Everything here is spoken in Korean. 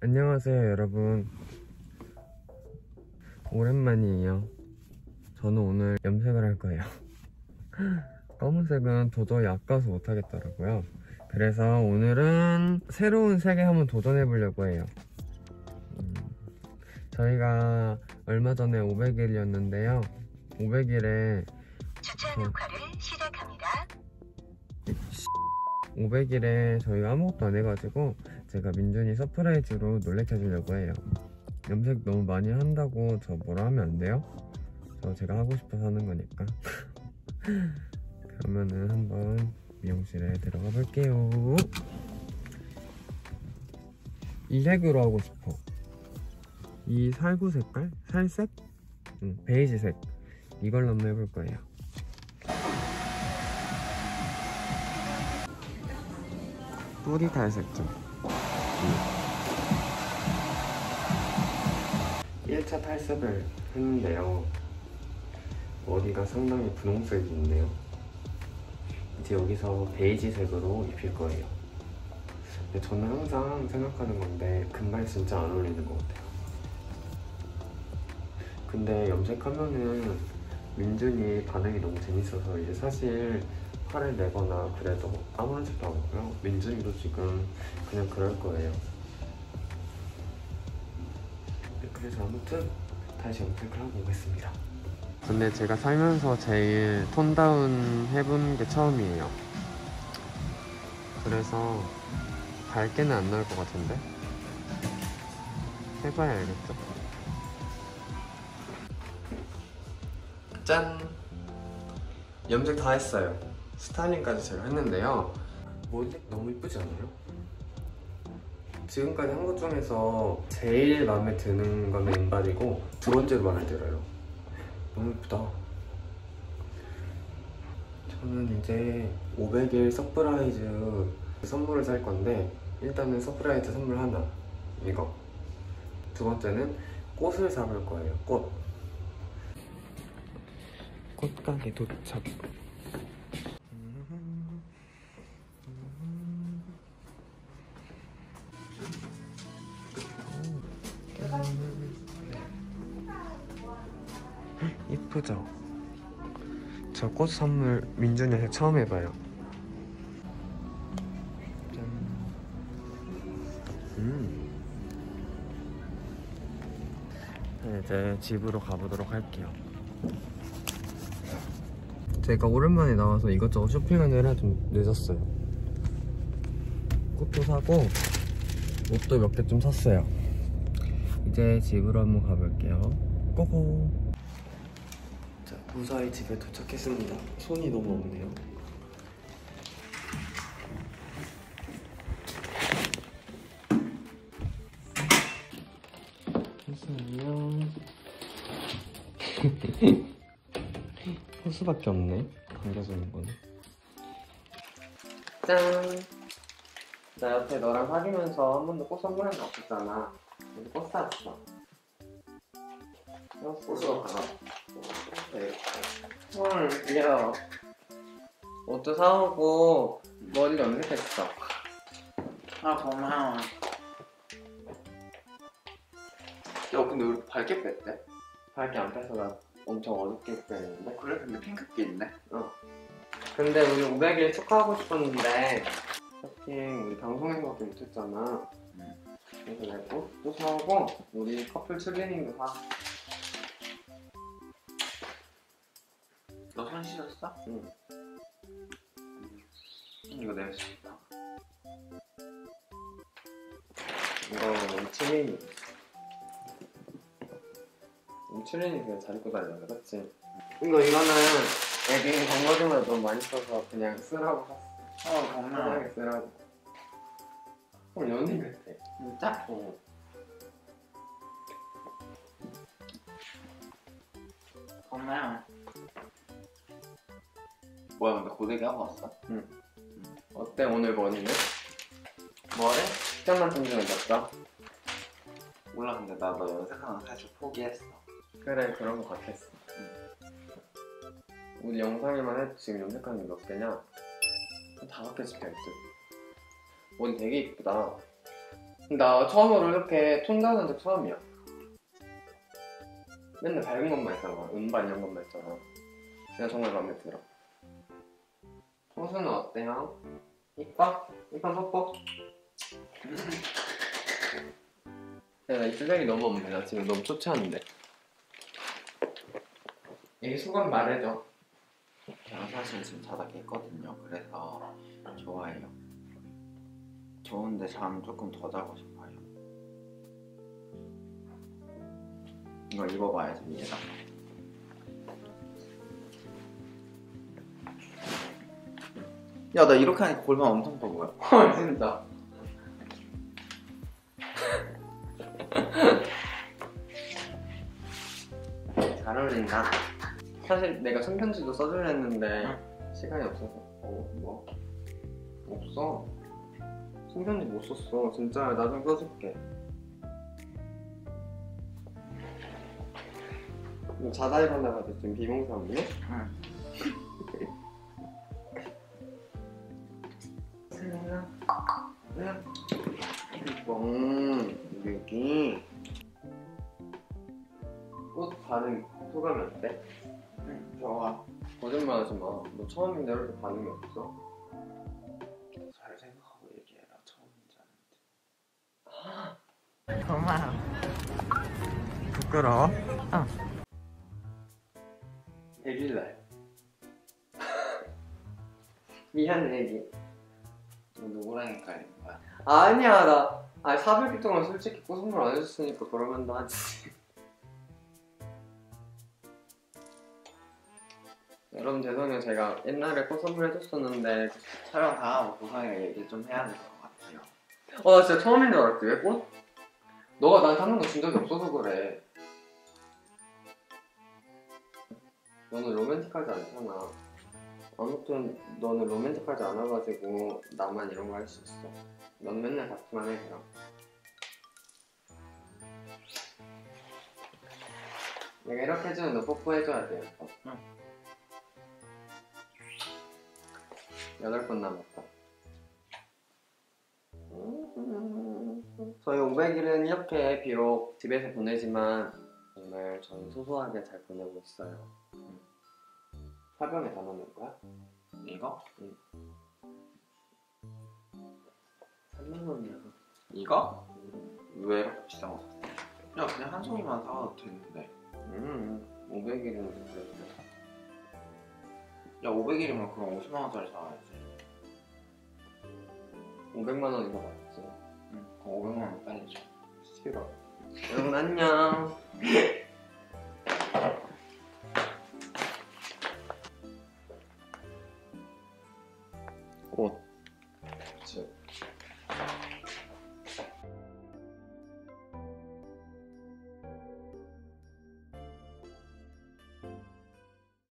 안녕하세요 여러분. 오랜만이에요. 저는 오늘 염색을 할 거예요. 검은색은 도저히 아까워서 못하겠더라고요. 그래서 오늘은 새로운 색에 한번 도전해 보려고 해요. 음, 저희가 얼마 전에 500일이었는데요. 500일에 추천 녹화를 시작합니다. 500일에 저희가 아무것도 안 해가지고 제가 민준이 surprise로 놀래켜주려고 해요. 염색 너무 많이 한다고 저 뭐라 하면 안 돼요? 저 제가 하고 싶어서 하는 거니까. 그러면은 한번 미용실에 들어가 볼게요. 이 색으로 하고 싶어. 이 살구 색깔? 살색? 응, 베이지색. 이걸로 한번 해볼 거예요. 뿌리 탈색점 1차 탈색을 했는데요. 머리가 상당히 분홍색이 있네요. 이제 여기서 베이지색으로 입힐 거예요. 근데 저는 항상 생각하는 건데 금발 진짜 안 어울리는 것 같아요. 근데 염색하면은 민준이 반응이 너무 재밌어서 이제 사실 화를 내거나 그래도 아무렇지도 않고요. 민준이도 지금 그냥 그럴 거예요. 네, 그래서 아무튼 다시 염색을 하고 오겠습니다. 근데 제가 살면서 제일 톤 다운 해본 게 처음이에요. 그래서 밝게는 안 나올 것 같은데 해봐야 알겠죠. 짠! 염색 다 했어요. styling까지 제가 했는데요. 머리 너무 이쁘지 않아요? 지금까지 한 것 중에서 제일 마음에 드는 거는 금발이고 두 번째로 마음에 들어요. 너무 이쁘다. 저는 이제 500일 surprise 선물을 살 건데 일단은 surprise 선물 하나 이거 두 번째는 꽃을 사볼 거예요. 꽃. 꽃가게 도착. 저 꽃 선물 민준이한테 처음 해봐요. 짠. 음. 네, 이제 집으로 가보도록 할게요. 제가 오랜만에 나와서 이것저것 쇼핑하느라 좀 늦었어요. 꽃도 사고 옷도 몇 개 좀 샀어요. 이제 집으로 한번 가볼게요. 고고. 자, 무사히 집에 도착했습니다. 손이 너무 없네요. 잠시만요. 호수밖에 없네. 감겨주는 거는. 짠! 나 옆에 너랑 사귀면서 한 번도 꽃 선물한 적 없었잖아. 근데 꽃 사왔어. 꽃으로 가. 네. 헐, 야. 옷도 사오고, 머리 염색했어. 아 고마워. 야, 근데 왜 이렇게 밝게 뺐대? 밝게 안 빼서 나 엄청 어둡게 뺐는데? 그래 근데 핑크기 있네. 근데 우리 500일 축하하고 싶었는데 하필 우리 방송인밖에 못했잖아 응. 그래서 내가 꽃도 사오고 우리 커플 트레이닝도 사 너 손 씻었어? 응. 이거 내가 씻었다. 이거 우리 트레이닝 그냥 잘 입고 다니는 거 맞지? 이거 이거는 애기 건거증을 너무 많이 써서 그냥 쓰라고 샀어 어. 편하게 쓰라고 어 연예인 같아 진짜? 어. 고마워. 뭐야 근데 고데기 하고 왔어? 어때 오늘 머리는? 뭐래? 식장만 통증을 냈어? 몰라 근데 나너거 사실 포기했어. 그래 그런 거 같았어 우리 영상에만 해도 지금 염색하는 게몇 개냐? 한 다섯 개씩 될듯 머리 되게 이쁘다 나 처음으로 이렇게 톤 다는 적 처음이야. 맨날 밝은 것만 있잖아. 음반 이런 것만 있잖아. 내가 정말 마음에 들어. 호수는 어때요? 이뻐? 이뻐 뽀뽀? 야, 이 쓰레기 너무 없네. 나 지금 너무 초췌한데. 이게 소감 말해줘. 제가 사실 지금 자다 깼거든요. 그래서 좋아해요. 좋은데 잠 조금 더 자고 싶어요. 이거 입어봐야지 위에 야 나 이렇게 하니까 골반 엄청 커 보여. 헐, 진짜. 잘 어울린다. 사실 내가 손편지도 써주려 했는데 시간이 없어서. 어, 뭐? 없어. 손편지 못 썼어. 진짜 나중에 써줄게. 너 자다 일어나가지고 지금 비몽사 없니? 응. 반응 소감이 어때? 응, 좋아. 거짓말하지 마. 너 처음인데 이렇게 반응이 없어? 잘 생각하고 얘기해라. 처음인지 아닌지. 고마워. 부끄러워? 100일날. 미안해, 애기. 너 누구랑 헷갈린 거야? 아니야, 나. 아, 400일 동안 솔직히 꽃 선물 안 해줬으니까 그러면 도 하지. 여러분 죄송해요. 제가 옛날에 꽃 선물 해줬었는데 촬영 다 하고 보상이랑 얘기 좀 해야 될 것 같아요. 어, 나 진짜 처음인 줄 알았지. 왜 꽃? 너가 나한테 한 번도 준 적이 없어서 그래. 너는 로맨틱하지 않잖아. 아무튼 너는 로맨틱하지 않아가지고 나만 이런 거 할 수 있어. 넌 맨날 받기만 해 그럼. 내가 이렇게 해주면 너 뽀뽀해줘야 돼. 어. 응. 여덟 번 남았다. 저희 500일은 이렇게 비록 집에서 보내지만 정말 저희 소소하게 잘 보내고 있어요. 화병에 담아놓을 거야? 이거? 3만 원이야. 이거? 왜 이렇게 비싼 거 샀어? 야 그냥 한 송이만 사와도 되는데. 음, 500일은 그래. 야 500일이면 그럼 50만 원짜리 사와야지. 500만 원이더 맞지? 응. 그럼 500만 원 빨리 줘. 싫어. 여러분 안녕. 옷.